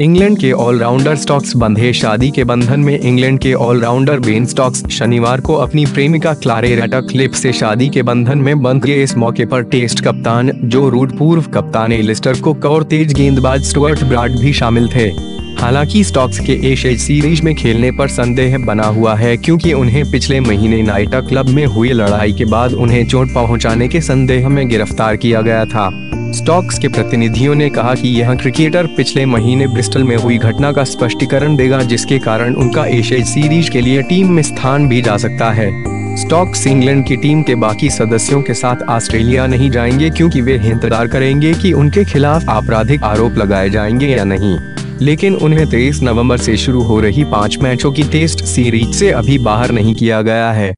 England के allrounder stocks बंधे शादी के बंधन में इंग्लैंड के ऑलराउंडर बेन स्टॉक्स शनिवार को अपनी प्रेमिका क्लारे रटकलिप से शादी के बंधन में बंध गए। इस मौके पर टेस्ट कप्तान जो रूट पूर्व कप्तान एलिस्टर कुक और तेज गेंदबाज स्टुअर्ट ब्राड भी शामिल थे। हालाँकि स्टॉक्स के एशियाई सीरीज़ में खेलने पर संदेह बना हुआ है क्योंकि उन्हें पिछले महीने नाइटा क्लब में हुई लड़ाई के बाद उन्हें चोट पहुँचाने के संदेह में गिरफ़्तार किया गया था। स्टॉक्स के प्रतिनिधियों ने कहा कि यह क्रिकेटर पिछले महीने ब्रिस्टल में हुई घटना का स्पष्टीकरण देगा, जिसके कारण उनका एशियाई सीरीज़ के लिए टीम में स्थान भी जा सकता है। स्टॉक्स इंग्लैंड की टीम के बाकी सदस्यों के साथ ऑस्ट्रेलिया नहीं जाएँगे, क्योंकि वे इंतज़ार करेंगे कि उनके खिलाफ आपराधिक आरोप लगाए जाएँगे या नहीं। लेकिन उन्हें 23 नवंबर से शुरू हो रही पाँच मैचों की टेस्ट सीरीज़ से अभी बाहर नहीं किया गया है।